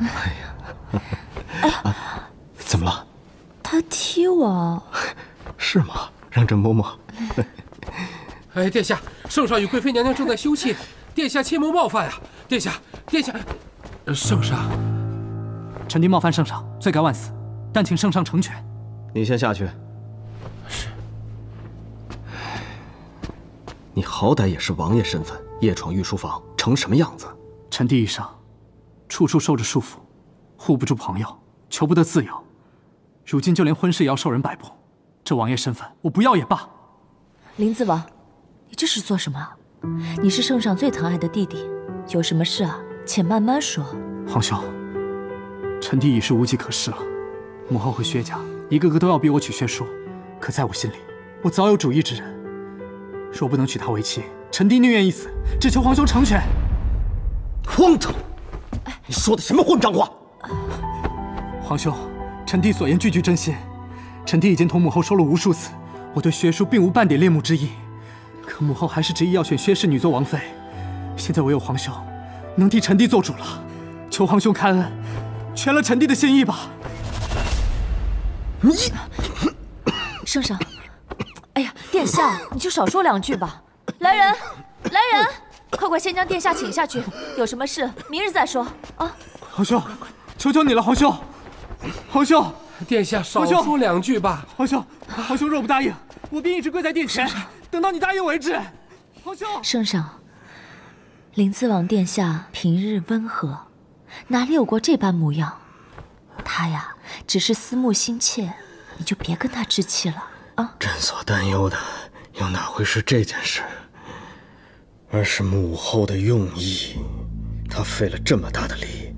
哎呀，哎，怎么了？他踢我。是吗？让朕摸摸。哎，殿下，圣上与贵妃娘娘正在休憩，殿下切莫冒犯呀！殿下，殿下，圣上，臣弟冒犯圣上，罪该万死，但请圣上成全。你先下去。是。你好歹也是王爷身份，夜闯御书房，成什么样子？臣弟一生，处处受着束缚，护不住朋友，求不得自由，如今就连婚事也要受人摆布，这王爷身份，我不要也罢。林子王，你这是做什么？你是圣上最疼爱的弟弟，有什么事啊，且慢慢说。皇兄，臣弟已是无计可施了，母后和薛家一个个都要逼我娶薛叔，可在我心里，我早有主意之人。若不能娶她为妻，臣弟宁愿一死，只求皇兄成全。荒唐！你说的什么混账话？皇兄，臣弟所言句句真心。臣弟已经同母后说了无数次，我对薛叔并无半点恋慕之意。可母后还是执意要选薛氏女做王妃。现在唯有皇兄能替臣弟做主了，求皇兄开恩，全了臣弟的心意吧。你，圣上。哎呀，殿下，你就少说两句吧。来人，来人，快快先将殿下请下去。有什么事，明日再说。啊，皇兄，求求你了，皇兄，皇兄，殿下少说两句吧。皇兄，皇兄若不答应，我便一直跪在殿前，等到你答应为止。皇兄，圣上，灵子王殿下平日温和，哪里有过这般模样？他呀，只是思慕心切，你就别跟他置气了啊。朕所担忧的又哪会是这件事，而是母后的用意。她费了这么大的力，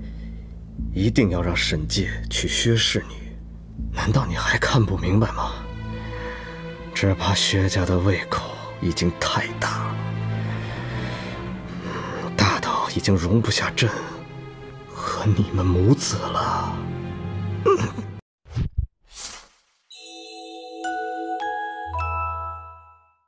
一定要让沈介娶薛氏女，难道你还看不明白吗？只怕薛家的胃口已经太大了，大到已经容不下朕和你们母子了。